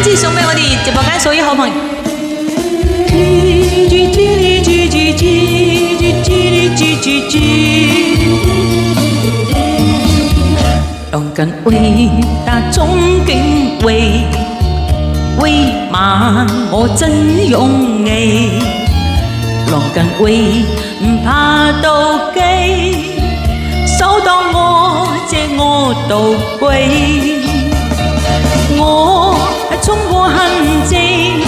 MG 送俾我哋直播间所有好朋友。讓更偉大憧憬為為嘛我真勇毅，讓更偉唔怕妒忌，收當我這我道歸，我冲过陷阱，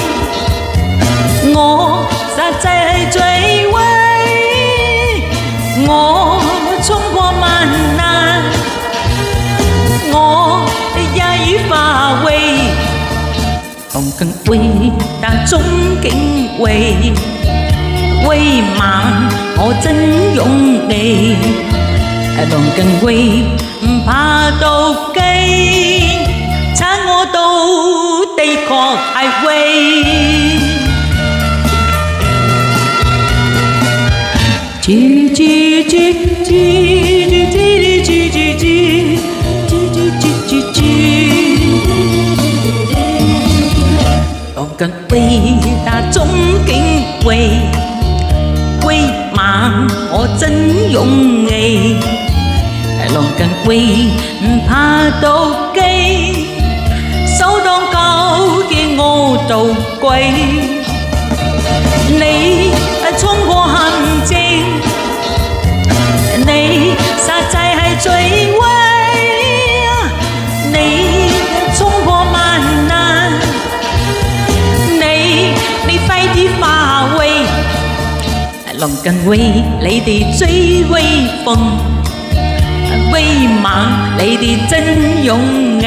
我实际系最威。我冲过万难，我一语化为。当更威，但终警畏。威猛我真勇毅。当更威，唔怕妒忌。产我到。地確係為。吱吱吱吱吱吱吱吱吱。讓更偉大憧憬為為嘛我真勇毅，讓更偉唔怕妒忌，我道歸，你衝破陷阱，你實際係最威。你衝破萬難，你你快啲化為龍更威，你哋最威風，威猛你哋真勇毅，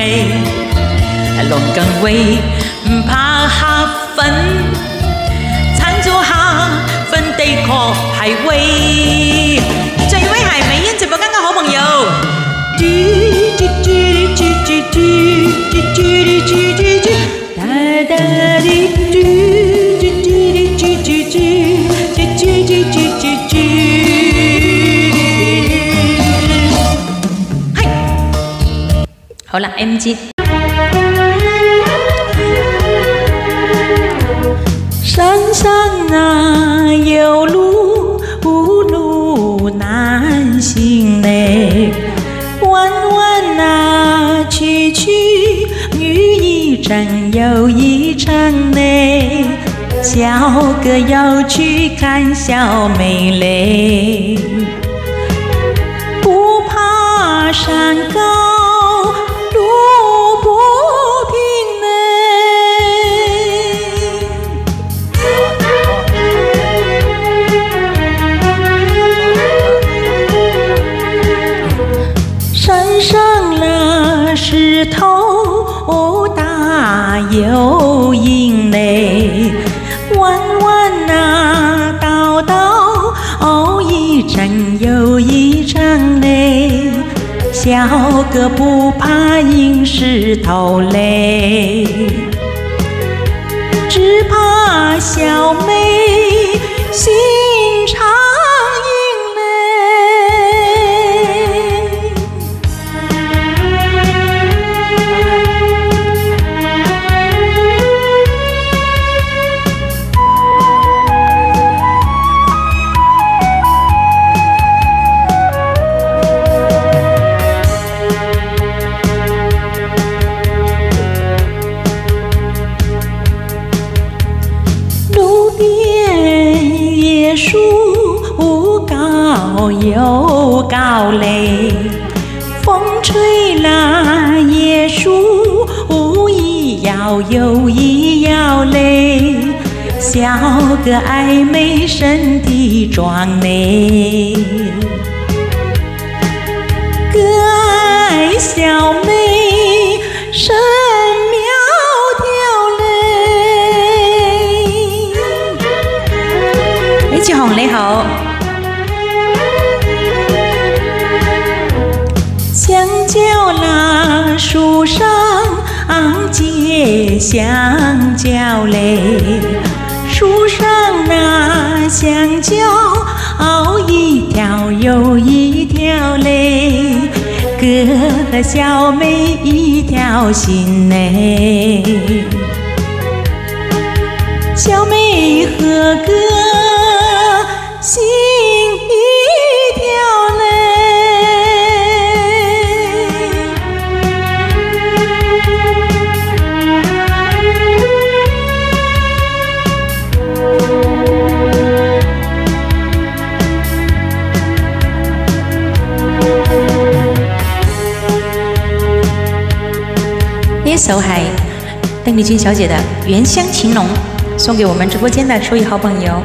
龍更威唔怕下粉，撐咗下粉的確係威，最威係美欣直播間嘅好朋友。好啦，MG。山上啊有路，无路难行嘞。弯弯啊曲曲，雨一场又一场嘞。小哥要去看小妹嘞，不怕山高石头大又硬嘞，彎彎那道道一場又一場嘞，小哥不怕硬石头嘞，只怕小妹心肠又高嘞，风吹啦椰树一摇又一摇嘞，小哥爱美身体壮嘞，哥爱小妹身苗条嘞。李志雄你好，那树上结香蕉嘞，树上那香蕉一条又一条嘞，哥和小妹一条心嘞，小妹和哥。一首海，邓丽君小姐的《原乡情浓》，送给我们直播间的所有好朋友。